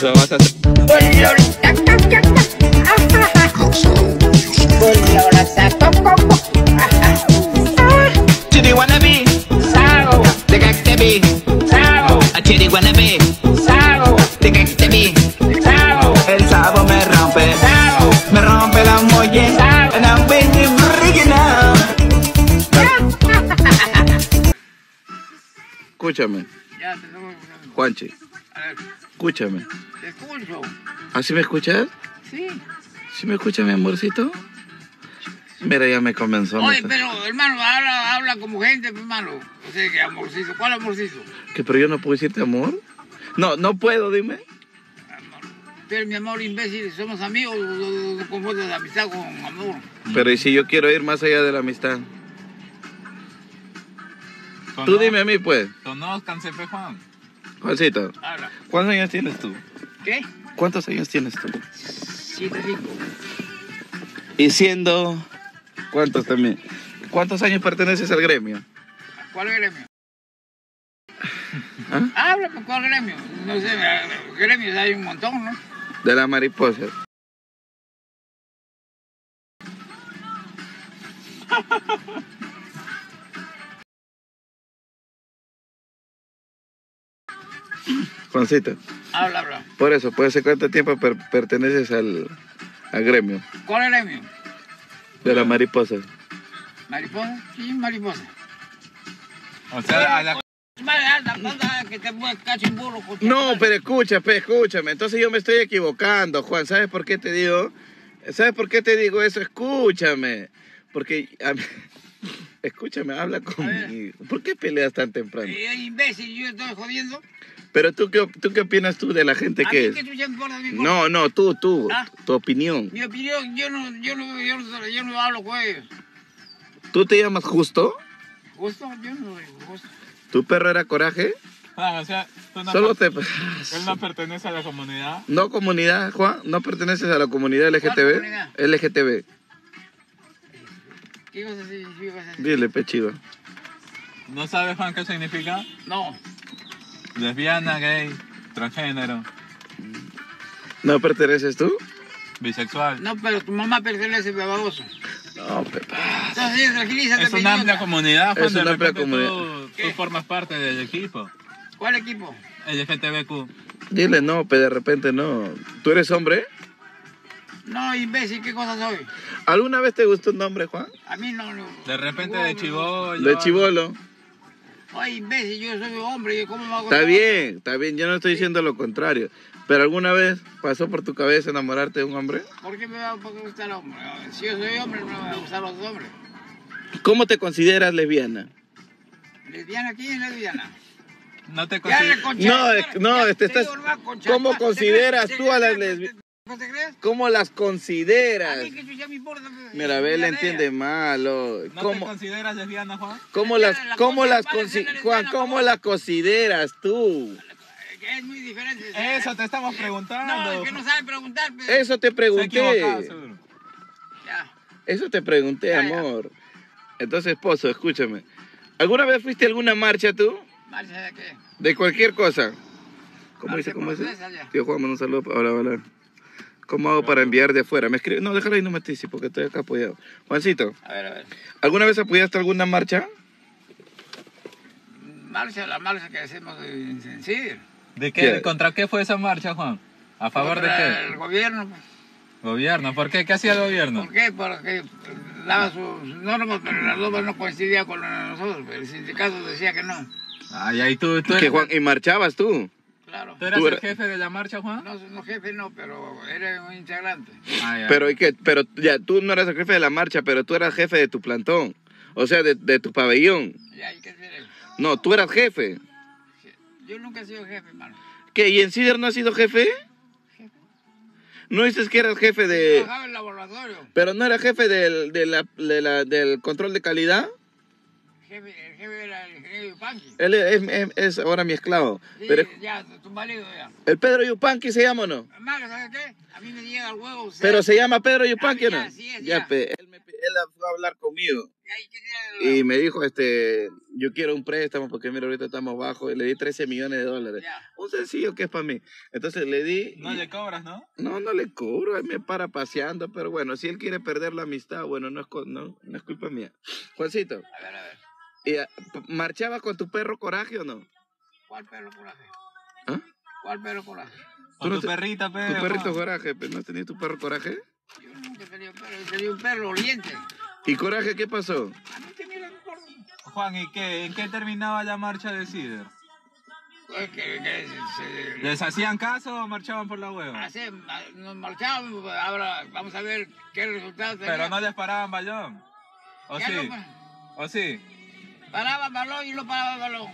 Lo vas a hacer. Chitty te A chitty El sabo me rompe Me rompe la molle And I'm Escúchame, Juanchi. Escúchame. Te escucho. ¿Así me escuchas? Sí. ¿Sí me escuchas, mi amorcito? Mira, ya me comenzó. Oye, pero hermano, habla, habla como gente, pues, hermano. O sea, que amorcito. ¿Cuál amorcito? ¿Que pero yo no puedo decirte amor? No, no puedo, dime. Pero mi amor, imbécil, somos amigos, no confundas amistad con amor. Pero ¿y si yo quiero ir más allá de la amistad? Tú dime a mí, pues. Conozcanse, pe Juan. Juancito, Habla. ¿cuántos años tienes tú? ¿Qué? ¿Cuántos años tienes tú? Siete, cinco. Y siendo... ¿Cuántos también? ¿Cuántos años perteneces al gremio? ¿Cuál gremio? ¿Ah? Habla, pues, ¿cuál gremio? No sé, gremios hay un montón, ¿no? De la mariposa. Juancito, Habla, habla. por eso, ¿puede ser cuánto tiempo per- perteneces al, al gremio ¿Cuál gremio? de la mariposa? ¿Mariposa? Sí, mariposa. O sea, a la... Vale, anda, anda, que te mueves casi un burro. con tu No, pero escucha, pe, escúchame. Entonces yo me estoy equivocando, Juan. ¿Sabes por qué te digo? ¿Sabes por qué te digo eso? Escúchame. Porque... a mí- Escúchame, habla conmigo. ¿Por qué peleas tan temprano? Eh, imbécil, yo estoy jodiendo. Pero tú, ¿qué, tú qué opinas tú de la gente ¿A que mí es? mi No, no, tú, tú, ¿Ah? tu opinión. Mi opinión, yo no, yo no, yo no, yo no hablo con ellos. ¿Tú te llamas Justo? Justo, yo no soy justo. ¿Tu perro era Coraje? Juan, o sea, tú no, Solo te... él no pertenece a la comunidad. No comunidad, Juan, no perteneces a la comunidad LGTB. comunidad? LGTB. ¿Qué cosa significa eso? Dile, pechiva. ¿No sabes, Juan, qué significa? No, Lesbiana, gay, transgénero, ¿No perteneces tú? bisexual. no, pero tu mamá pertenece a baboso. No, Pepa. Entonces, tranquilízate. Es una idiota. amplia comunidad, Juan. Es una amplia comunidad. Tú, tú formas parte del equipo. ¿Cuál equipo? LGTBQ. Dile no, pero de repente no. ¿Tú eres hombre? No, imbécil, ¿qué cosa soy? ¿Alguna vez te gustó un nombre, Juan? A mí no. no De repente no, de chivolo. De chivolo. Ay, imbécil, yo soy hombre, ¿cómo me hago? Está bien, está bien. Yo no estoy diciendo lo contrario. Pero ¿alguna vez pasó por tu cabeza enamorarte de un hombre? ¿Por qué me va a gustar el hombre? Si yo soy hombre, no me van a gustar los hombres. ¿Cómo te consideras lesbiana? ¿Lesbiana? ¿Quién es lesbiana? No te consideras. No, no, este, te estás- ¿cómo ¿te consideras tú ¿te a las crees? ¿Cómo las A consideras? mí que me importa. pues, Mira, ve, le entiende mal. oh. ¿No te ¿Cómo, consideras lesbiana, Juan? cómo las, la cómo las consi- lesbiana, Juan, cómo las consideras tú? Es muy diferente. ¿sí? Eso te estamos preguntando. No, es que no sabe preguntar. pues. Eso te pregunté. Ya. Eso te pregunté, Ya, ya. amor. Entonces, esposo, escúchame. ¿Alguna vez fuiste a alguna marcha tú? ¿Marcha de qué? De cualquier cosa. ¿Cómo Marcha dice? ¿Cómo dice? Tío Juan, un saludo. Hola, hola. ¿Cómo hago para enviar de afuera? Me escribe. No, déjalo ahí, no me porque estoy acá apoyado. Juancito, A ver, a ver. ¿alguna vez apoyaste alguna marcha? Marcha, la marcha que hacemos en en sí. ¿De qué? ¿Qué? ¿Contra qué fue esa marcha, Juan? ¿A favor de qué? El gobierno. pues. Gobierno. ¿Por qué? ¿Qué hacía el gobierno? ¿Por qué? Porque daba sus normas, pero las normas no coincidían con las de nosotros. El sindicato decía que no. Ay, ahí tú, tú ¿Que Juan, ¿Y marchabas tú? Claro. ¿tú eras tú el jefe de la marcha, Juan? No, no jefe no, pero era un integrante. Ah, ya. Pero, ¿y qué? Pero ya, tú no eras el jefe de la marcha, pero tú eras jefe de tu plantón. O sea, de, de tu pabellón. Ya, ¿y qué tiene? No, tú eras jefe. Yo nunca he sido jefe, hermano. ¿Qué? ¿Y en Cider no has sido jefe? ¿No dices que eras jefe de...? Trabajaba en el laboratorio. Pero no era jefe del, de la- de la- del control de calidad? Jefe, el jefe era el ingeniero Yupanqui. Él es, es- es ahora mi esclavo. Sí, Pero ya, tu marido ya. el Pedro Yupanqui se llama o no? Hermano, ¿sabes qué? A mí me llega el huevo. o sea, Pero se llama Pedro Yupanqui o no? así es, ya, ya. pe, él, me, él fue a hablar conmigo. Y me dijo, este, yo quiero un préstamo porque mira, ahorita estamos bajos. Y le di 13 millones de dólares. Ya. Un sencillo que es para mí. Entonces le di. No y- le cobras, ¿no? No, no le cobro, él me para paseando, pero bueno, si él quiere perder la amistad, bueno, no es, co- no, no es culpa mía. Juancito, A ver, a ver. ¿Y, p- ¿marchabas con tu perro coraje o no? ¿Cuál perro coraje? ¿Ah? ¿Cuál perro coraje? Con no tu te- perrita, pe. Tu perrito coraje, pero ¿no has tenido tu perro coraje? Yo nunca he tenido perro, he tenido un perro oliente. ¿Y coraje qué pasó? A mí que mira, no importa. Juan, ¿y qué? ¿En qué terminaba la marcha de Cider? Pues que, que se- se- ¿Les hacían caso o marchaban por la hueva? hace- nos marchábamos, ahora vamos a ver qué resultado tenía. Pero no les paraban balón. ¿O Ya sí? no, ¿O sí? Paraba balón y no paraba balón.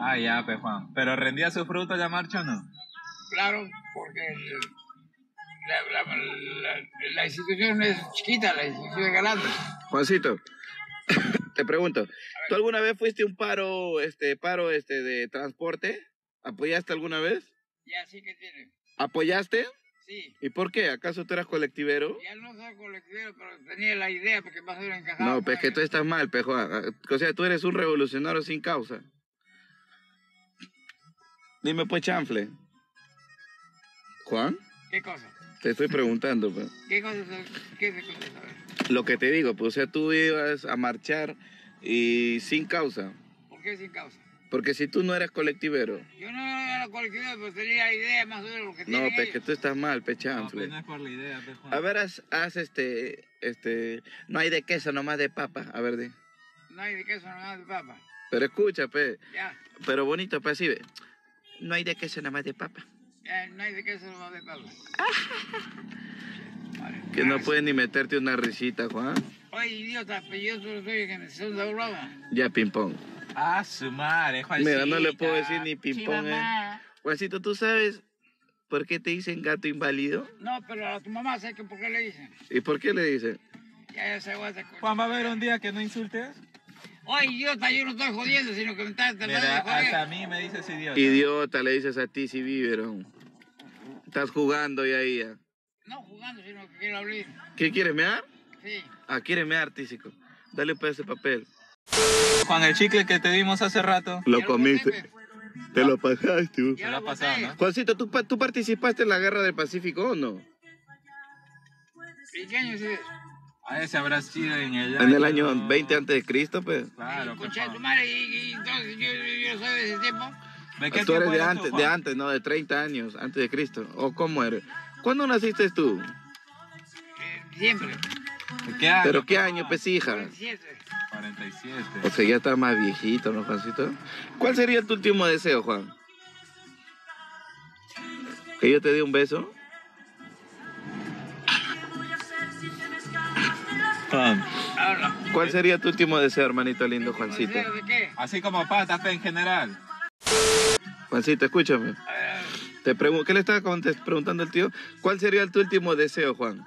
Ah, ya, Juan. ¿Pero rendía su fruto la marcha o no? Claro, porque el- la, la- la- la institución es chiquita, la institución es grande. Juancito, te pregunto, ¿tú alguna vez fuiste a un paro, este, paro, este, de transporte? ¿Apoyaste alguna vez? Ya sí que tiene. ¿Apoyaste? Sí. ¿Y por qué? ¿Acaso tú eras colectivero? Ya no soy colectivero, pero tenía la idea porque más o menos encajaba. No, pues que tú estás mal, pejo. O sea, tú eres un revolucionario sin causa. Dime pues, chanfle. Juan, ¿Qué cosa? te estoy preguntando, pues. ¿Qué cosa? ¿Qué? A ver, Lo que te digo, pues, o sea, tú ibas a marchar y sin causa. ¿Por qué sin causa? Porque si tú no eras colectivero. Yo no era colectivero, pero tenía la idea más o menos lo que No, pues que tú estás mal, pe No, pues no es por la idea. A ver, haz, haz este, este, no hay de queso, nomás de papa. A ver, di. No hay de queso, nada de papa. Pero escucha, pe. Ya, Pero bonito, pe, así ve. No hay de queso, nomás de papa. ya, no hay de queso, nada de papa. Vale. Que no puedes ni meterte una risita, Juan. Oye, idiota, pero yo solo soy el que me segunda broma. Ya, ping-pong. Ah, su madre, Juan. Mira, no le puedo decir ni ping-pong, eh. Juancito, ¿tú sabes por qué te dicen gato inválido? No, pero a tu mamá sé que por qué le dicen. ¿Y por qué le dicen? Ya, ya se aguanta. Juan, ¿va a haber un día que no insultes? Oye, idiota, yo no estoy jodiendo, sino que me estás tratando Mira, de joder. hasta a mí me dices idiota. Idiota, le dices a ti si viveron. Estás jugando y ahí ya. No jugando, sino que quiero abrir. ¿Qué quieres mear? Sí. Ah, quiere mear, tísico. Dale pues ese papel. Juan, el chicle que te dimos hace rato. Lo comiste. Te lo pasaste. Ya Se lo ha lo pasado, boté. ¿no? Juancito, ¿tú, ¿tú participaste en la guerra del Pacífico o no? ¿Y qué año es eso? A ese habrá sido en el año... En el año 20 antes de Cristo, pues. Claro, concha de tu madre, y, y entonces yo, yo soy de ese tiempo. ¿De qué Tú eres de eres tú, antes, Juan? de antes, no, de 30 años, antes de Cristo. ¿O cómo eres? ¿Cuándo naciste tú? eh, siempre. ¿De qué año? ¿Pero qué año, pues, hija? 47. 47. O sea, ya está más viejito, ¿no, Juancito? ¿Cuál sería tu último deseo, Juan? ¿Que yo te dé un beso? Juan. ¿Cuál sería tu último deseo, hermanito lindo, Juancito? ¿De qué? Así como patas, pe, en general. Juancito, escúchame. Te pregun- ¿Qué le estaba preguntando el tío? ¿Cuál sería tu último deseo, Juan?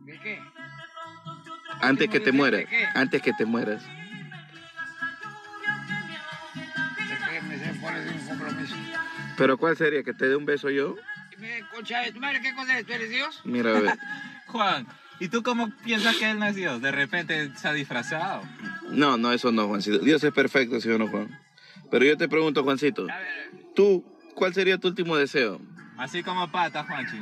¿de qué? Antes que te mueras. Antes que te mueras. ¿Pero cuál sería? ¿Que te dé un beso yo? Y me- Concha de tu madre, ¿qué cosa eres? ¿Tú eres Dios? Mira, a ver. Juan, ¿y tú cómo piensas que él nació? De repente se ha disfrazado. No, no, eso no, Juancito. Dios es perfecto, ¿sí o no, Juan? Pero yo te pregunto, Juancito, A ver, tú, ¿cuál sería tu último deseo? Así como patas, Juanchi.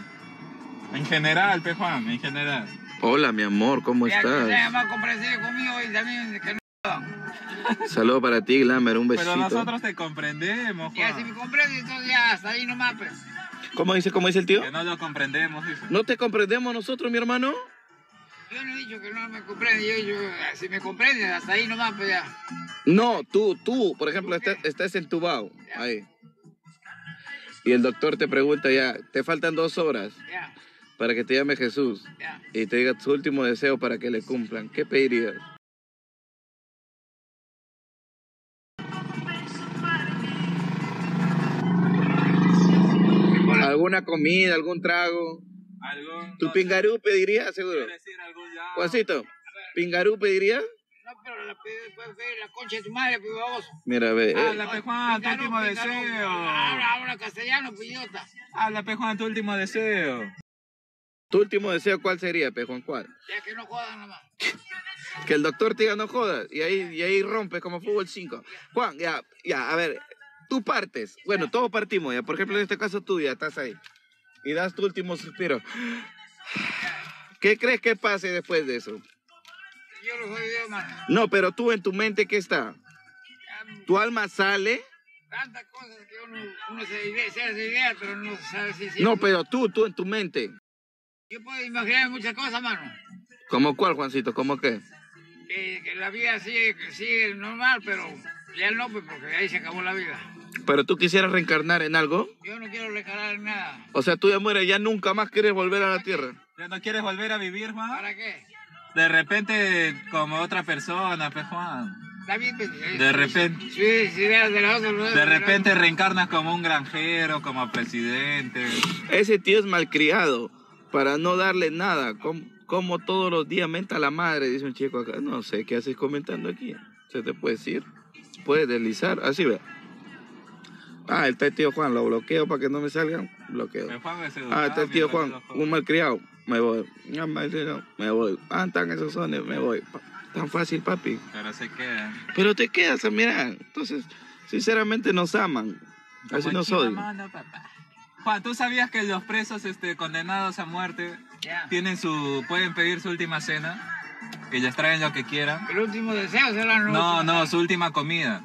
En general, pe Juan, en general. Hola, mi amor, ¿cómo ya estás? más comprensivo conmigo y también que no. Saludos para ti, Glamer, un besito. Pero nosotros te comprendemos, Ya si me Juan. comprende, entonces ya hasta ahí nomás, pues. ¿Cómo dice, cómo dice el tío? Que no lo comprendemos, dice. ¿No te comprendemos nosotros, mi hermano? Yo no he dicho que no me comprende, yo, yo, si me comprende, hasta ahí nomás, pues ya. No, tú, tú, por ejemplo, estás, estás entubado, ahí. Y el doctor te pregunta ya, te faltan dos horas Ya, para que te llame Jesús y te diga su último deseo para que le cumplan. ¿Qué pedirías? ¿Alguna comida, algún trago? ¿Algún, ¿Tu pingarú pedirías, seguro? Juancito, ¿pingarú pedirías? No, pero la, la concha de tu madre, pues. Mira, ve. eh, Habla, pe Juan, tu último pingarú. deseo. Habla, habla castellano, idiota. Habla, Juan, tu último deseo. ¿Tu último deseo cuál sería, pe Juan? ¿Cuál? Ya que no jodan nomás. Que el doctor te diga no jodas y ahí, y ahí rompes como fútbol 5. Juan, ya, ya, a ver, tú partes. Bueno, todos partimos ya. Por ejemplo, en este caso tú ya estás ahí. Y das tu último suspiro. ¿Qué crees que pase después de eso? Yo lo soy Dios, mano. No, pero tú en tu mente, ¿qué está? Tu alma sale. Tantas cosas que uno, uno se, idea, se hace idea, pero no sabe si es No, pero tú, tú en tu mente. Yo puedo imaginar muchas cosas, mano. ¿Cómo cuál, Juancito? ¿Cómo qué? Que, que la vida sigue, que sigue normal, pero ya no, pues porque ahí se acabó la vida. Pero tú quisieras reencarnar en algo. Yo no quiero recalar en nada. O sea, tú ya mueres, ya nunca más quieres volver a la tierra. ¿Ya no quieres volver a vivir, Juan? ¿Para qué? De repente, como otra persona, pues, Juan. Está bien, pues, De repente- Sí, sí, de las otras. De repente reencarnas como un granjero, como presidente. Ese tío es malcriado para no darle nada. Como, como todos los días menta la madre, dice un chico acá. No sé qué haces comentando aquí. Se te puede decir. Puedes deslizar. Así ve. Ah, está el tío Juan. Lo bloqueo para que no me salgan. Bloqueo. Ah, está el tío Juan. Un malcriado. Me voy. Maestro, Me voy. Ah, están esos sones. Me voy. Tan fácil, papi. Pero se queda. Pero te quedas a mirar. Entonces, sinceramente nos aman. Así nos odian. Juan, ¿tú sabías que los presos este, condenados a muerte Ya. tienen su, pueden pedir su última cena? Que ellos traen lo que quieran. El último deseo será no. No, su última comida.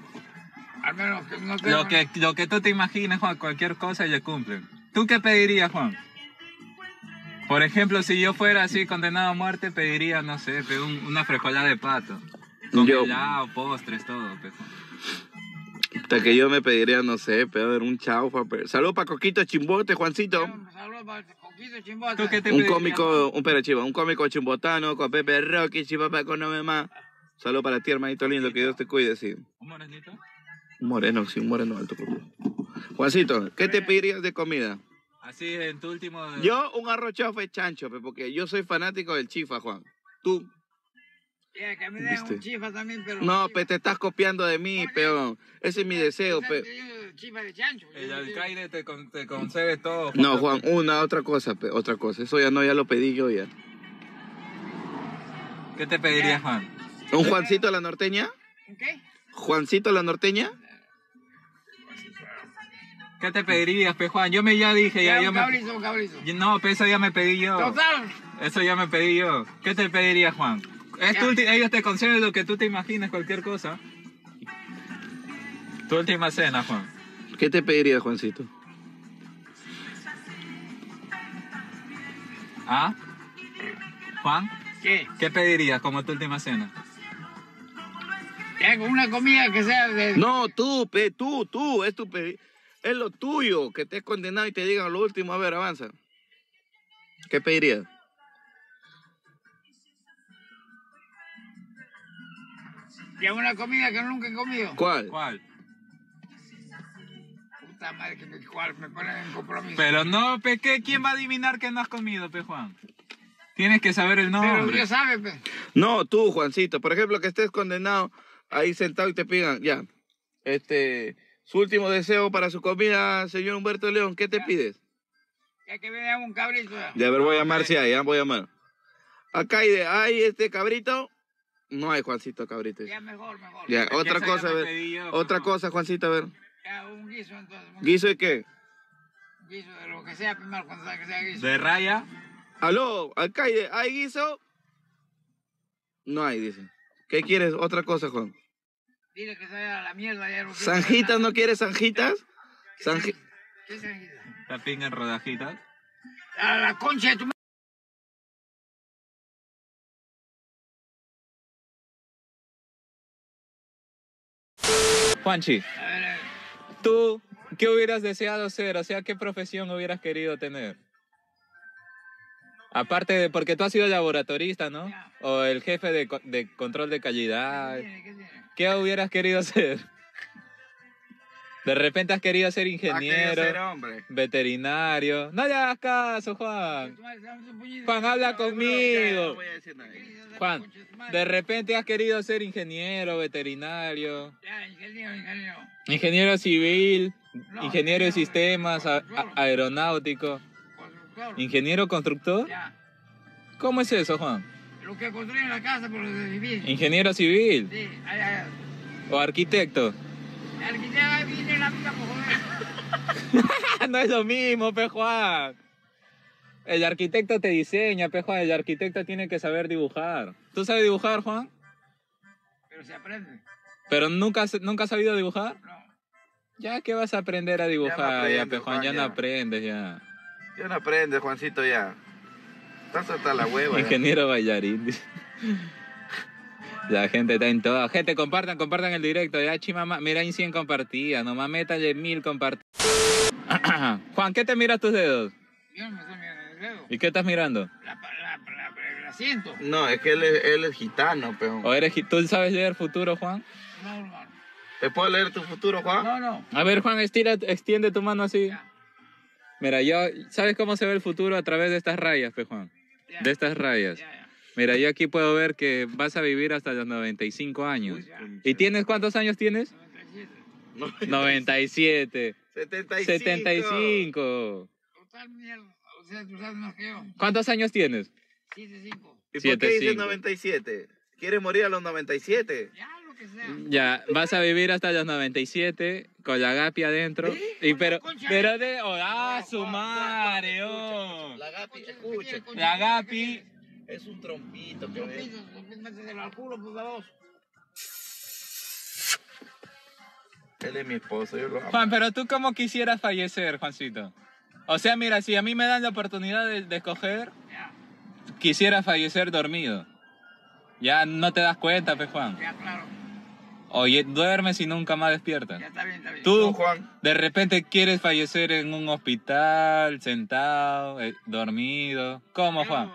Al menos que no Lo que, lo que tú te imagines, Juan, cualquier cosa ellos cumplen. ¿Tú qué pedirías, Juan? Por ejemplo, si yo fuera así condenado a muerte, pediría, no sé, un- una frijolada de pato. Con Yo- helado, postres, todo. pe, Juan. Hasta que yo me pediría, no sé, pero un chaufa. pero- Salud para Coquito Chimbote, Juancito. Saludos para Coquito Chimbota. ¿Tú qué te Un cómico, un pero chiva, un cómico chimbotano con Pepe Rocky, chipapa con no más. Salud para ti, hermanito lindo, que Dios te cuide, sí. ¿Un morenito? Un moreno, sí, un moreno alto. por favor. Juancito, ¿qué te pedirías de comida? Así en tu último... Yo un arroz chaufa y chancho, porque yo soy fanático del chifa, Juan. Tú, Ya, que me den ¿Viste? un chifa también, pero. no, pe, te estás copiando de mí, peón. Ese es mi deseo, pe. Chifa de chancho. El alcaide te, con- te concede todo. No, Juan, una, otra cosa, pe, otra cosa. Eso ya no, ya lo pedí yo ya. ¿Qué te pedirías, Juan? ¿Un Juancito a la norteña? ¿Un ¿Qué? ¿Juancito a la norteña? ¿Qué te pedirías, pe, Juan? Yo me ya dije, ya, Ya, yo un me... un. Yo- No, pe, eso ya me pedí yo. Total. Eso ya me pedí yo. ¿Qué te pedirías, Juan? Es tu ulti- ellos te conceden lo que tú te imagines, cualquier cosa. Tu última cena, Juan. ¿Qué te pedirías, Juancito? ¿Ah? Juan, ¿Qué? ¿qué pedirías como tu última cena? Ya, con una comida que sea de. No, tú, pe, tú, tú, es tu pe- es lo tuyo, que te es condenado y te digan lo último, a ver, avanza. ¿Qué pedirías? Ya, una comida que nunca he comido. ¿Cuál? ¿Cuál? Puta madre, que me, cuál, me ponen en compromiso. Pero no, pe, ¿qué? ¿quién va a adivinar que no has comido, pe, Juan? Tienes que saber el Pero nombre. Dios sabe, pues. No, tú, Juancito. Por ejemplo, que estés condenado ahí sentado y te pidan, ya, este, su último deseo para su comida, señor Humberto León, ¿qué te pides? Ya que me den un cabrito. ya. Ya, a ver, voy a llamar si hay, ya, voy a llamar. Acá hay, de, hay este cabrito. No hay Juancito cabrito. Ya, mejor, mejor. Ya, otra cosa, a ver. yo, Otra pe, cosa, Juancito, a ver. Ya, un guiso, entonces. Un ¿Guiso de qué? guiso de lo que sea, primero, cuando sea que sea guiso. De raya. Aló, alcaide, ¿hay guiso? No hay, dice. ¿Qué quieres? Otra cosa, Juan. Dile que se vaya a la mierda. Ya no ¿Sanjitas no quieres sanjitas? Sanji- nada. ¿Qué sanjita? La pinga en rodajitas. A la concha de tu Juanchi. ¿tú qué hubieras deseado ser? O sea, ¿qué profesión hubieras querido tener? Aparte de, porque tú has sido laboratorista, ¿no? O el jefe de, de control de calidad. ¿Qué hubieras querido ser? De repente has querido ser ingeniero, hombre. veterinario. No le hagas caso, Juan. Juan, habla conmigo. Juan, de repente has querido ser ingeniero, veterinario, Ya, ingeniero, ingeniero. ingeniero civil, ingeniero de sistemas, a- a- solo. aeronáutico. ¿Ingeniero constructor? Ya. ¿Cómo es eso, Juan? Lo que construyen la casa por los edificios. ¿Ingeniero civil? Sí, ay, ay. ¿O arquitecto? El viene la por no es lo mismo, pe Juan. El arquitecto te diseña, pe Juan. El arquitecto tiene que saber dibujar. ¿Tú sabes dibujar, Juan? Pero se aprende. ¿Pero nunca, has- nunca has sabido dibujar? No. Ya que vas a aprender a dibujar, ya, aprendes, pe Juan, Juan, ya no ya. aprendes, ya. Ya no aprendes, Juancito, ya. Estás hasta la hueva. ya. Ingeniero bailarín. La gente está en todo. Gente, compartan, compartan el directo. Ya, chimama. Mira, hay 100 compartidas. Nomás métale mil compartidas. Juan, ¿qué te miras tus dedos? Yo no me estoy mirando el dedo. ¿Y qué estás mirando? La, la, la, el asiento. No, es que él es, él es gitano, peón. ¿O eres, ¿Tú sabes leer futuro, Juan? No, hermano. ¿Te puedo leer tu futuro, Juan? No, no. A ver, Juan, estira, extiende tu mano así. Ya, Mira, yo, ¿sabes cómo se ve el futuro a través de estas rayas, pe Juan? ya. De estas rayas. Ya, ya. Mira, yo aquí puedo ver que vas a vivir hasta los 95 años. ¿Y tienes cuántos años tienes? 97. 97. 75. 75. Total mierda. O sea, tú sabes más que yo. ¿Cuántos años tienes? 75. ¿Y por Siete, qué dices cinco. 97? ¿Quieres morir a los 97? Ya, lo que sea. Ya, vas a vivir hasta los 97 con la gapi adentro. Y pero, pero de-. ¡Oh, ah, su madre! oh. La Gapi, escucha. La gapi. Es un trompito que méteselo al culo, por favor. Él es mi esposo, yo lo amo. Juan, pero tú cómo quisieras fallecer, Juancito. O sea, mira, si a mí me dan la oportunidad de, de escoger, quisiera fallecer dormido. Ya no te das cuenta, pe Juan. ya, claro. Oye, duermes y nunca más despiertas. Ya está bien, está bien. Tú, No, Juan. de repente quieres fallecer en un hospital, sentado, eh, dormido. ¿Cómo, Juan?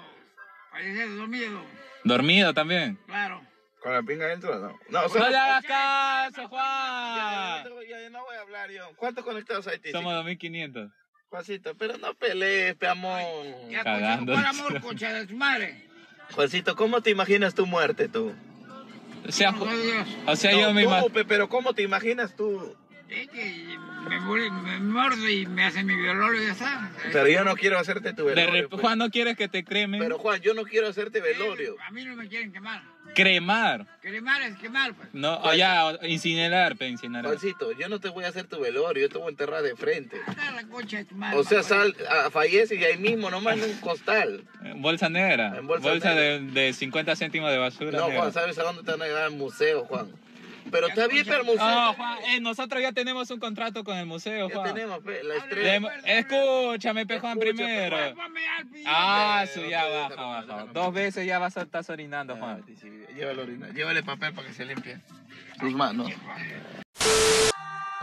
Dormido, ¿Dormido también? claro. ¿Con la pinga adentro no? No, ¡No le hagas caso, Ya, ya, Juan! no te- ya, ya no voy a hablar yo. ¿Cuántos conectados hay, Titi? Somos 2500. Juancito, pero no pelees, pe amor. Ya, Cagando. por amor, concha de tu madre. Juancito, ¿cómo te imaginas tu muerte tú? O sea, Dios. o sea No, yo me imagino... pe, pero ¿cómo te imaginas tú? Es que me, muere- me muerdo y me hace mi velorio y ya está. Pero yo no quiero hacerte tu velorio. pues. Juan, ¿no quieres que te cremen? Pero Juan, yo no quiero hacerte Eh, velorio. A mí no me quieren quemar. Cremar. Quemar es quemar, pues. No, ya, o- incinerar, pe, incinerar. Juancito, yo no te voy a hacer tu velorio, yo te voy a enterrar de frente. La concha de tu madre. O sea, sal, fallece y ahí mismo, nomás en un costal. Eh, Bolsa negra. En bolsa bolsa, negra. De, de 50 céntimos de basura. No, negra. Juan, ¿sabes a dónde te van a llevar al museo, Juan? Pero Ya, está bien, pero el museo. No, Juan, eh, nosotros ya tenemos un contrato con el museo, ya Juan. tenemos, pe, la Hable. estrella. Escúchame, pe Juan, primero. al pillo. Ah, su ya baja, baja. Dos veces ya vas a estar orinando, Juan. sí, sí, Llévalo, orina. Llévale papel para que se limpie. Tus manos.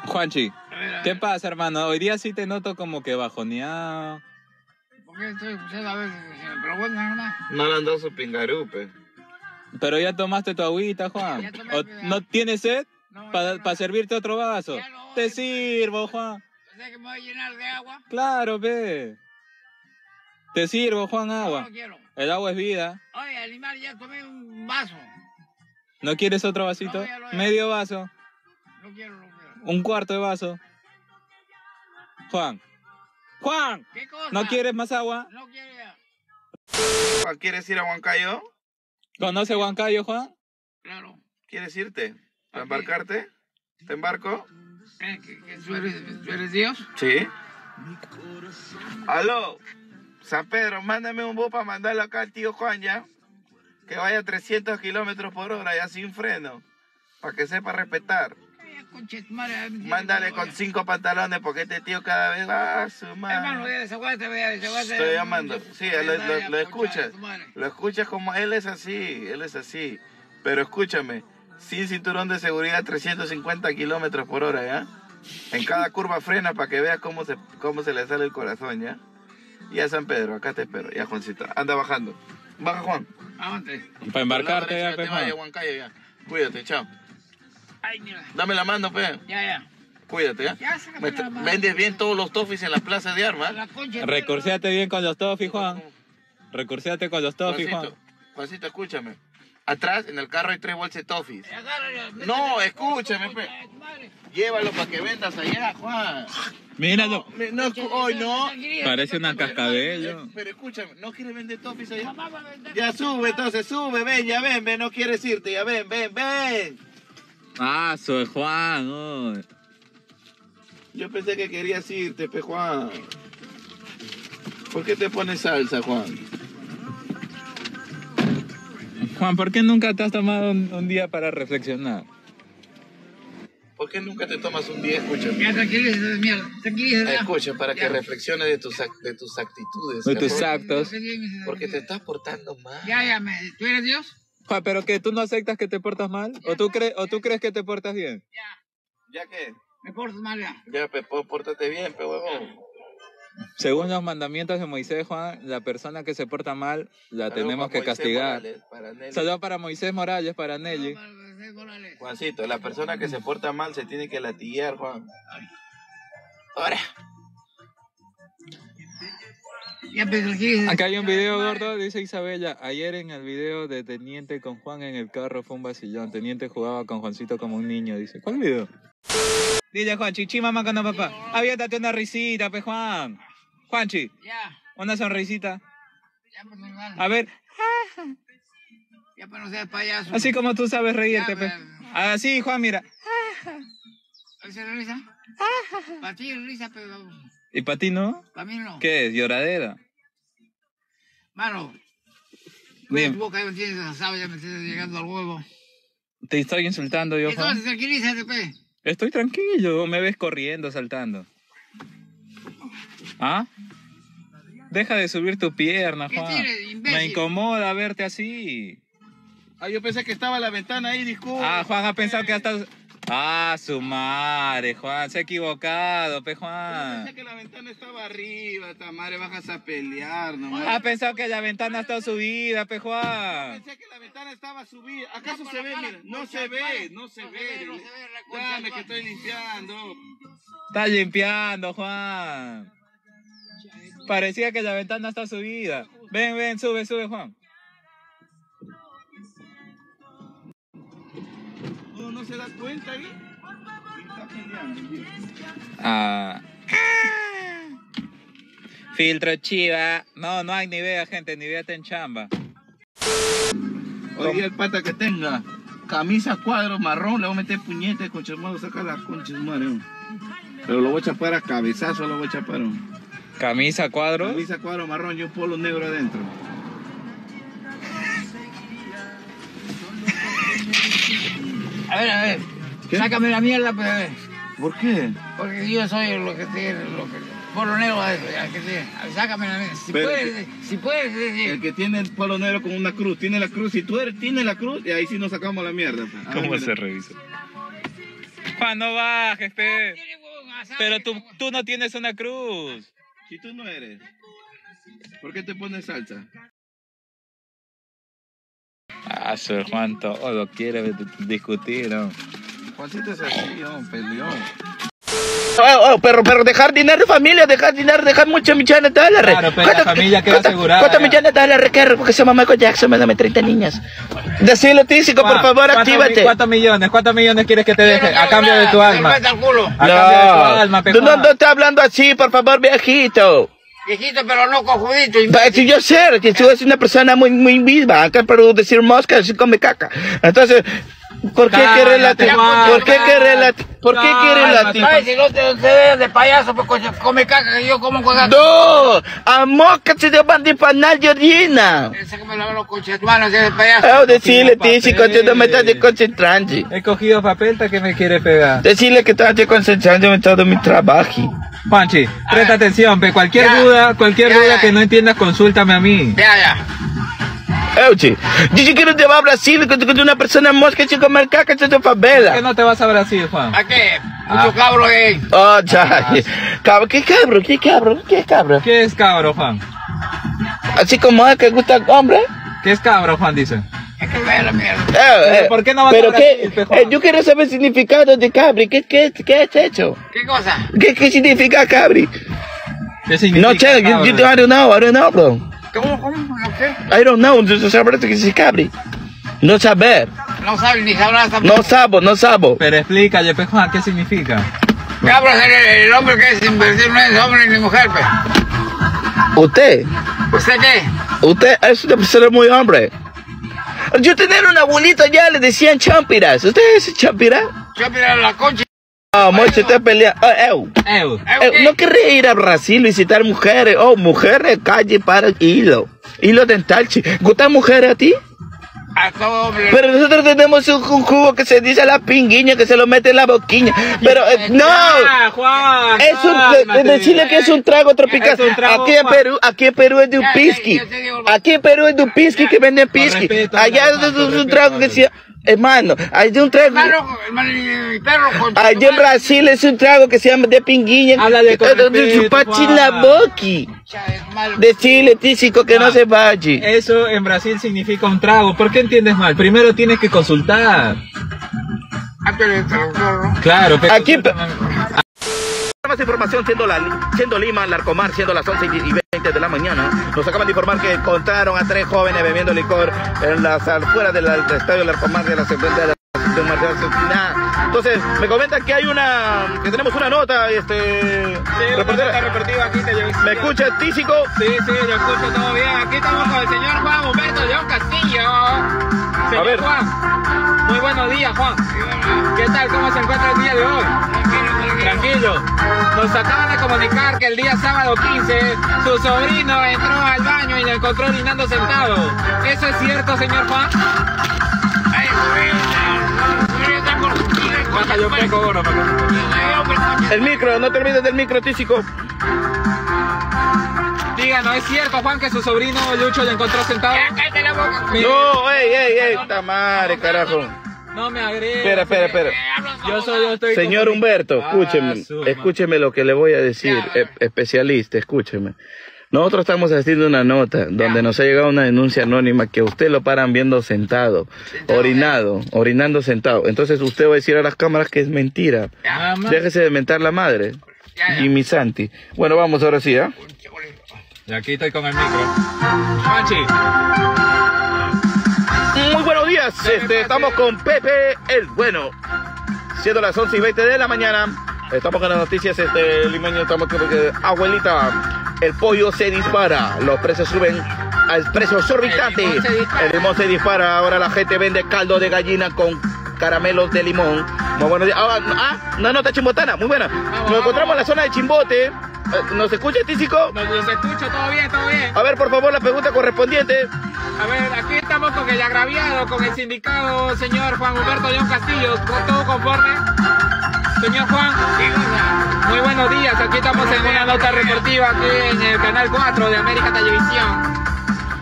Juanchi, A ver, a ¿qué pasa, hermano? Hoy día sí te noto como que bajoneado. ¿Por qué estoy escuchando a veces? Si me preguntan nomás. No le han dado su pingarupe. Pero ya tomaste tu agüita, Juan. Ya tomé, ¿O pero- ¿No tienes sed? No, ¿Para servirte otro vaso? No, Te sirvo, Juan. O sea que me voy a llenar de agua. Claro, ve. Te sirvo, Juan, agua. no quiero. El agua es vida. Oye, animal, ya tomé un vaso. ¿No quieres otro vasito? Ya Medio vaso. No quiero, no quiero. Un cuarto de vaso. Juan. Juan. ¿Qué cosa? ¿No quieres más agua? No quiero ya. Juan, ¿quieres ir a Huancayo? ¿Conoce Huancayo, Juan? Claro. ¿Quieres irte? ¿A embarcarte? ¿Te embarco? Eh, ¿Que, que tú, eres, tú eres Dios? Sí. Aló, San Pedro, mándame un bus para mandarlo acá al tío Juan ya. Que vaya a 300 kilómetros por hora ya sin freno. Para que sepa respetar. Mándale con cinco pantalones porque este tío cada vez va a su Hermano, madre. desaguate. Estoy llamando. Sí, lo, lo- lo escuchas. Lo escuchas como él es así, él es así. Pero escúchame, sin cinturón de seguridad 350 kilómetros por hora, ¿ya? En cada curva frena para que veas cómo se, cómo se le sale el corazón, ¿ya? Ya San Pedro, acá te espero, ya Juancito. Anda bajando. Baja Juan. Aguante. Para embarcarte ya, Juan. Cuídate, chao. Ay, mira. Dame la mano, pe. Ya, ya. Cuídate, ¿ya? Ya, sácame Me la tra- mano. Vendes bien todos los toffees en la plaza de armas. Recurseate bien con los toffee, Juan. Recurseate con los toffee, Juan. Juancito, escúchame. Atrás, en el carro hay tres bolsas de toffees. No, escúchame, pe. Llévalo para que vendas allá, Juan. Míralo. No, hoy no. Parece una cascabello. Pero escúchame, ¿no quieres vender toffees allá? Ya sube, entonces sube, ven, ya ven, ven, no quieres irte, ya ven, ven, ven. Ah, soy Juan. oh. Yo pensé que querías irte, pe Juan. ¿Por qué te pones salsa, Juan? Juan, ¿por qué nunca te has tomado un, un día para reflexionar? ¿Por qué nunca te tomas un día? Escúchame. Ya, tranquilízate, mierda. Tranquilízate. Escucha, para que reflexiones de tus, ac- de tus actitudes. De tus actos. Porque te estás portando mal. Ya, ya, me, ¿tú eres Dios? Juan, ¿pero que tú no aceptas que te portas mal? ¿O tú, crees ¿O tú crees que te portas bien? Ya, ¿Ya qué? me portas mal ya. Ya, po- pórtate bien, pe huevón. Según los mandamientos de Moisés, Juan, la persona que se porta mal la tenemos para que Moisés castigar. Morales, para Nelly. Saludos para Moisés Morales, para Nelly. Juancito, la persona que se porta mal se tiene que latillar, Juan. Ahora. Ya. Acá hay un video gordo, dice Isabella. Ayer en el video de Teniente con Juan en el carro fue un vacillón. Teniente jugaba con Juancito como un niño, dice. ¿Cuál video? Dile, Juan, chichi, mamá, con papá. Aviéntate una risita, pe, Juan. Juanchi, Ya, una sonrisita. ya, pues. A ver, Ya, pues, no seas payaso. así como tú sabes reírte, Ya, pe. pues. Así, Juan, mira. ¿Esa es risa? Para ti risa, pero ¿Y para ti no? para mí no. ¿Qué es? ¿Lloradera? Mano, Dime. tu boca ya me tienes asado, ya me estás llegando al huevo. Te estoy insultando yo, Juan. Entonces, tranquilízate, pe. Estoy tranquilo, me ves corriendo, saltando. ¿Ah? Deja de subir tu pierna, ¿Qué Juan. tienes, imbécil? Me incomoda verte así. Ah, yo pensé que estaba la ventana ahí, disculpa. Ah, Juan ha pensado que hasta... Ah, su madre, Juan, se ha equivocado, pe Yo Juan. pensé que la ventana estaba arriba, esta madre bajas a pelear nomás. Ha pensado que la ventana está subida, pe Juan. Pensé que la ventana estaba subida. ¿Acaso se ve? Mira, no se ve, no se ve. Dame que estoy limpiando. Está limpiando, Juan. Parecía que la ventana está subida. Ven, ven, sube, sube, Juan. No, se da cuenta ahí. Está peleando. Ah. Filtro chiva. No, no hay ni vea, gente, ni vea en chamba. Hoy día el pata que tenga camisa cuadro marrón, le voy a meter puñete, concha madre, saca las conchas madre. Pero lo voy a chapar a cabezazo, lo voy a chapar. Camisa cuadro. Camisa cuadro marrón y un polo negro adentro. A ver, a ver. ¿Qué? Sácame la mierda, pues, a ver. ¿Por qué? Porque yo soy lo que te... Lo que, por lo negro, a ver, a que a ver, sácame la mierda. Si Pero- puedes, si puedes, El decir. que tiene el polo negro con una cruz, tiene la cruz. Si tú eres, tienes la cruz, y ahí sí nos sacamos la mierda. pues. Ver, mira. revisa? Juan, no bajes, pe. Pero tú, tú no tienes una cruz. Si tú no eres, ¿por qué te pones salsa? Ah, su Juan todo quiere discutir, ¿no? Juancito es así, oh, peleón. Oh, oh, perro, perro, dejar dinero de familia, dejar dinero, dejar muchos millones de dólares. Claro, pero la familia queda cuánto- asegurada, ¿Cuántos ya. millones de dólares requiere? Porque se llama Michael Jackson, me dame 30 niñas. Decirle, tísico, por favor, ¿cuántos mi- actívate. ¿Cuántos millones? ¿Cuántos millones quieres que te deje? A cambio de tu alma. A cambio de tu alma, tú no, no estás hablando así, por favor, viejito. Viejito, pero no cojudito. Si yo sé que tú eres una persona muy, muy viva, acá para decir mosca, así come caca. Entonces, ¿por qué quiere latir? ¿Por qué quiere latir? ¿Por qué quiere latir? Ay, si no te, ves de payaso, pues come caca que yo como caca. No, a mosca se te van de panal de orina. Sácame la mano, coche, tu mano, si eres payaso. Oh, decirle, tísico, tú no me estás desconcentrando. He cogido papel que me quiere pegar. Decirle que estás desconcentrando en todo mi trabajo. Juanchi, presta atención, pe. Cualquier Ya. duda, cualquier Ya, duda ya. que no entiendas, consúltame a mí. Ya, ya. Oye, yo quiero te va a Brasil con con una persona mosca sin comer caca en tu ¿Por qué favela. no te vas a Brasil, Juan? ¿A qué? Ah. Mucho cabro gay. Oh, ya. Cabro, ¿qué cabro? ¿Qué cabro? ¿Qué cabro? ¿Qué es cabro, Juan? Así como es que gusta el hombre. ¿Qué es cabro, Juan? Dice. Es que la mierda. Eh, eh, ¿por qué no vas pero a Brasil, qué, eh, yo quiero saber el significado de cabri. ¿Qué, qué, qué es eso? ¿Qué cosa? ¿Qué, qué significa cabri? ¿Qué significa No sé, yo, cabro? yo, I don't know, I don't know, bro. ¿Cómo, cómo? No sé. I don't know, saber qué es cabri. No saber. No sabes ni sabrás tampoco. No sabo, no sabo. Pero pues Juan, ¿qué significa? ¿Qué hablas del el hombre que es invertir no es hombre ni mujer, pues? Usted, ¿Usted qué? usted es una persona muy hombre. Yo tenía un abuelito allá, le decían champiras. ¿Usted es champira? Yo mira la concha. Ah, mocho, usted pelea. Oh. Eu. Eh, no querría ir a Brasil visitar mujeres. Oh, mujeres, calle para hilo. Hilo dental. ¿Gustan mujeres a ti? A todo hombre. Pero nosotros tenemos un, un jugo que se dice la pinguiña, que se lo mete en la boquilla. Pero, eh, no. Ah, Juan. Es un, de decirle que es un trago tropical. Es un trago, aquí en. Perú, aquí en Perú es de un pisqui. te Aquí en Perú es de un pisqui que venden pisqui. Allá es un trago que se hermano, hay de un trago. Hermano, hermano, mi perro con en Brasil es un trago que se llama de con Eh, de respeto, chupachi Juan. la boqui. Decirle, tísico, que no se vaya. Eso en Brasil significa un trago. ¿Por qué entiendes mal? Primero tienes que consultar. ¿no? Claro, pero Aquí- Más información siendo, la, siendo Lima, Larcomar, siendo las 11 y 20 de la mañana. Nos acaban de informar que encontraron a tres jóvenes bebiendo licor en las afueras del, del estadio Larcomar de la Secretaría de la Sección Marcial. Entonces, me comentan que hay una, que tenemos una nota, este, reportera. ¿Me escucha, tísico? Sí, sí, lo escucho todo bien. Aquí estamos con el señor Juan Humberto León Castillo. Señor ver. Juan, muy buenos días, Juan. ¿Qué tal? ¿Cómo se encuentra el día de hoy? Tranquilo. Nos acaban de comunicar que el día sábado 15 su sobrino entró al baño y lo encontró orinando sentado. ¿Eso es cierto, señor Juan? Ay. El micro, no te olvides del micro, tísico. Díganos, ¿es cierto, Juan, que su sobrino Lucho lo encontró sentado? Ya, cállate la boca. Mire, No, ey, ey, ey, esta madre, carajo. No me agregue. Espera, espera, espera. Yo soy, yo estoy Señor Humberto, Ah, escúcheme, su escúcheme lo que le voy a decir, Ya. e- especialista, escúcheme. Nosotros estamos haciendo una nota donde nos ha llegado una denuncia anónima que usted lo paran viendo sentado, orinado, orinando sentado. Entonces usted va a decir a las cámaras que es mentira. Déjese de mentar la madre. Ya, ya. Jimmy Santi. Bueno, vamos ahora sí, ¿ah? Y aquí estoy con el micro. Buenos días, este, estamos con Pepe el Bueno. Siendo las 11 y 20 de la mañana, estamos con las noticias este, limeño, estamos con que, abuelita, el pollo se dispara, los precios suben al precio exorbitante, El limón se dispara. el limón se dispara, ahora la gente vende caldo de gallina con caramelos de limón. Muy buenos días. Ah, ah, una nota chimbotana, muy buena. Nos encontramos en la zona de Chimbote. Eh, ¿Nos escucha, Tísico? los escucho, todo bien, todo bien. A ver, por favor, la pregunta correspondiente. A ver, aquí estamos con el agraviado, con el sindicado, señor Juan Humberto León Castillo. ¿Todo conforme? Señor Juan, muy buenos días. Aquí estamos en una nota reportiva aquí en el canal 4 de América Televisión.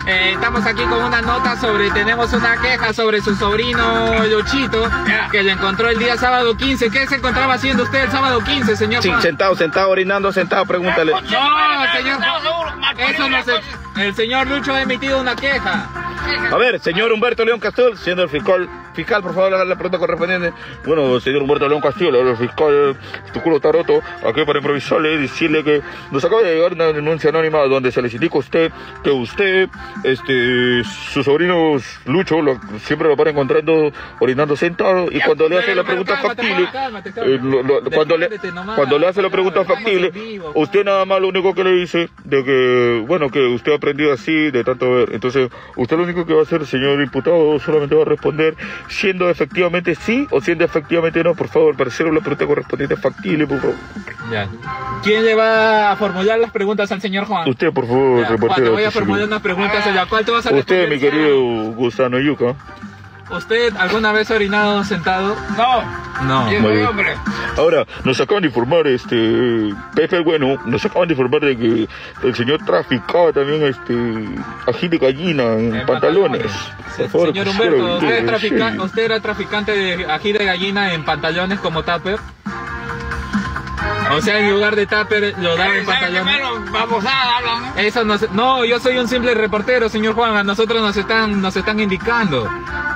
Eh, estamos aquí con una nota sobre, tenemos una queja sobre su sobrino Luchito, que le encontró el día sábado 15. ¿Qué se encontraba haciendo usted el sábado 15, señor Sí, sentado, sentado, orinando, sentado, pregúntale. No, señor eso no se... El señor Lucho ha emitido una queja. A ver, señor Humberto León Castillo, siendo el fiscal, fiscal, por favor, haga la pregunta correspondiente. Bueno, señor Humberto León Castillo, el fiscal, tu culo está roto, aquí para improvisarle y decirle que nos acaba de llegar una denuncia anónima donde se le indica a usted que usted, este, su sobrino Lucho, lo- siempre lo para encontrando orinando sentado y cuando le hace la pregunta factible, cuando, le, cuando hace la pregunta factible, usted nada más lo único que le dice de que, bueno, que usted ha aprendido así de tanto ver. Entonces, usted lo único que va a hacer, señor diputado, solamente va a responder siendo efectivamente sí o siendo efectivamente no. Por favor, para hacer la pregunta correspondiente factible, por favor. Ya. ¿Quién le va a formular las preguntas al señor Juan? Usted, por favor, Ya, Juan, te reportero. voy a formular unas preguntas en la cual tú vas a. Usted, mi querido Gusano Yuca. ¿Usted alguna vez ha orinado sentado? No, No. yo Muy soy bien. hombre. Ahora, nos acaban de informar, este, Pepe, bueno, nos acaban de informar de que el señor traficaba también, este, ají de gallina en, En pantalones. Por favor, Señor Humberto, ¿usted, es que- trafica- sí. ¿usted era traficante de ají de gallina en pantalones como tupper? O sea, en lugar de tupper lo daba en ¿Sabes qué pantalones. menos babosada hablan? eh? Eso no, se- no, yo soy un simple reportero, señor Juan. A nosotros nos están, nos están indicando.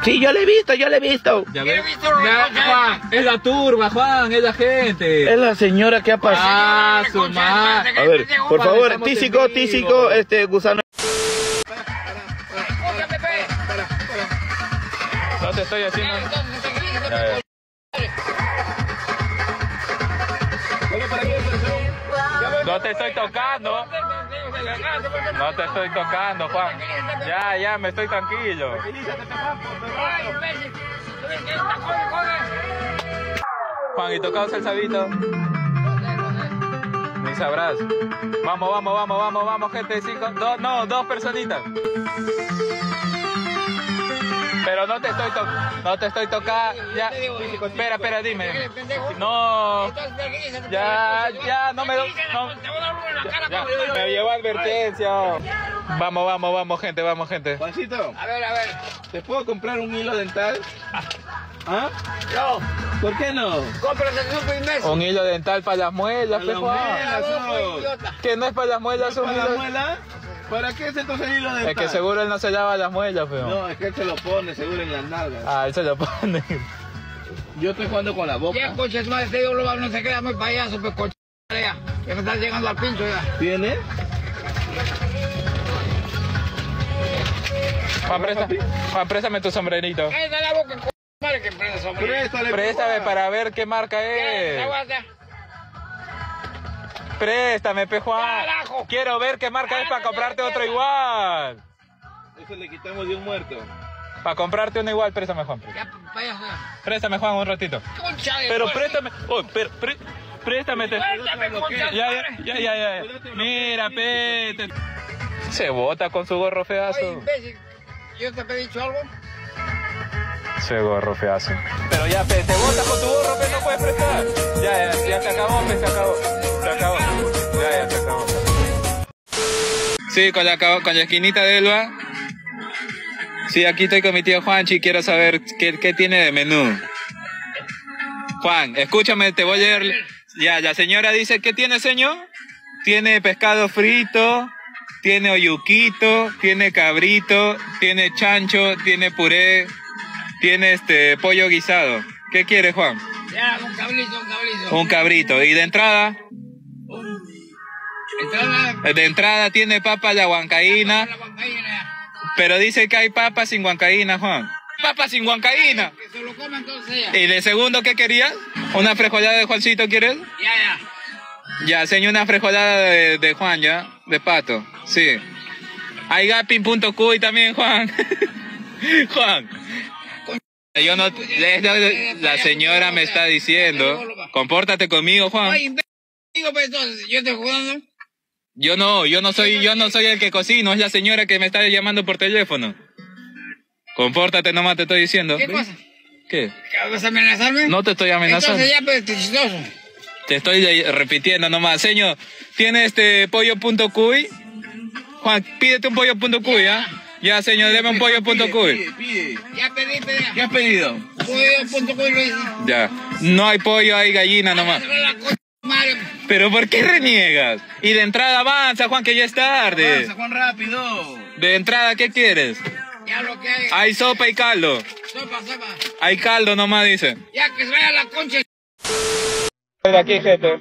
Sí, yo le he visto, yo le he visto. Ya Yo he ve- visto lo que Ya, pasa. Juan, es la turba, Juan, es la gente. Es la señora que ha pasado. Ah, su madre. A ver, por favor, tísico, tísico, este, gusano. te estoy haciendo. No te estoy tocando. No te estoy tocando, Juan. Ya, ya, me estoy tranquilo. Juan, ¿y tocado el sabito? Ni sabrás. Vamos, vamos, vamos, vamos, vamos, gente. Cinco, dos, no, dos personitas. Pero no te estoy tocando. No te estoy tocando. Ya. Espera, espera, dime. No. Entonces, ¿qué quieres que te- Ya, ya, no me no. Ya, cabrón. me llevó advertencia. Vamos, vamos, vamos, gente, vamos, gente. Juancito, A ver, a ver. ¿te puedo comprar un hilo dental? ¿Ah? No, ¿Por qué no? cómprate el supo imbécil. Un hilo dental para las muelas, Para las muelas. Ah, no. no. Que no es para las muelas, un ¿Para la hilo. ¿Para qué es entonces hilo dental? Es que seguro él no se lava las muelas, pero. No, es que él se lo pone seguro en las nalgas. Ah, él se lo pone. Yo estoy jugando con la boca. Ya, coches, madre, este yo lo no se queda muy payaso, pues, coche. Ya, ya me estás llegando al pincho ya. ¿Tiene? Juan, presta, Juan, préstame tu sombrerito. Cállate la boca, madre, que sobre. Préstale. Préstame para ver qué marca Ya, es. Préstame, pe Juan. Carajo. Quiero ver qué marca es para comprarte otro igual. Eso le quitamos de un muerto. Para comprarte uno igual, préstame, Juan. Ya, payaso. ya. Préstame, Juan, un ratito. Concha de Pero préstame. Oh, pero, pré- préstame. te- Préstame, Ya, ya, ya, ya, ya. Mira, pe. te- Se bota con su gorro Oye, feazo. imbécil, ¿yo te he dicho algo? Se gorro feazo. Pero ya, pe, te botas con tu gorro, pe, no puedes prestar. Ya, ya, ya se acabó, se acabó. Se acabó. Ya, ya, se acabó. Sí, con la, esquinita de Elba. Sí, aquí estoy con mi tío Juanchi, quiero saber qué, qué tiene de menú. Juan, escúchame, te voy a leer. Ya, la señora dice, ¿qué tiene, señor? Tiene pescado frito, tiene oyuquito, tiene cabrito, tiene chancho, tiene puré, tiene este pollo guisado. ¿Qué quiere, Juan? Ya, un cabrito, un cabrito. Un cabrito. Y de entrada, Entrada, de entrada tiene papa la huancaína, la pero dice que hay papas sin huancaína, Juan. Papas sin huancaína. Que se lo coma entonces ella. ¿Y de segundo qué querías? ¿Una frijolada de Juancito quieres? Ya, ya. Ya, señor, una frijolada de, de Juan, ¿ya? De pato, sí. Hay gapin.cuy también, Juan. Juan. Yo no, le- la señora me está diciendo, compórtate conmigo, Juan. Pues yo estoy jugando. Yo no, yo no soy, yo no soy el que cocino, es la señora que me está llamando por teléfono. Compórtate nomás, te estoy diciendo. ¿Qué cosa? ¿Qué? ¿Que ¿Vas a amenazarme? No te estoy amenazando. Entonces ya, pues, te chistoso. Te estoy repitiendo nomás. Señor, ¿tiene este pollo.cuy? Juan, pídete un pollo.cuy, ¿ah? Ya, señor, deme un pollo.cuy. Pide, pide. Ya pedí, pedí. ¿Qué has pedido? Pollo, punto, cuy, lo hice. Ya. No hay pollo, hay gallina nomás. Pero ¿por qué reniegas? Y de entrada avanza, Juan, que ya es tarde. Avanza, Juan, rápido. De entrada, ¿qué quieres? Ya lo que hay. Hay sopa y caldo. Sopa, sopa. Hay caldo nomás, dice. Ya que se vaya la concha. De aquí, gente.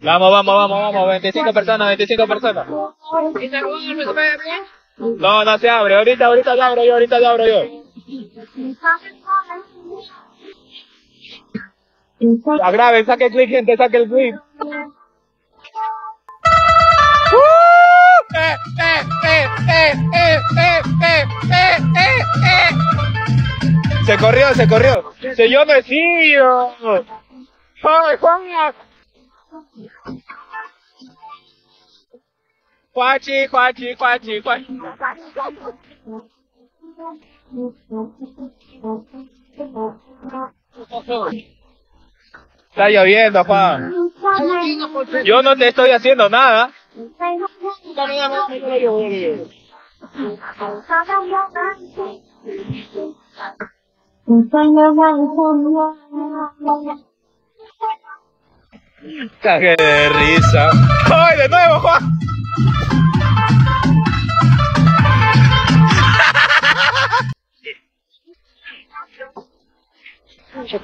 Vamos, vamos, vamos, vamos. 25 personas, 25 personas. ¿Y no? No, se abre. Ahorita, ahorita lo abro yo, ahorita lo abro yo. Agraven, saque el clip, gente, saque el clip. Se corrió, se corrió. Se yo me sigo. ¡Ay, Juan! Juachi, Juachi, Juachi, Juachi. Está lloviendo, Juan. Yo no te estoy haciendo nada. Cague de risa. ¡Ay, de nuevo, Juan! Je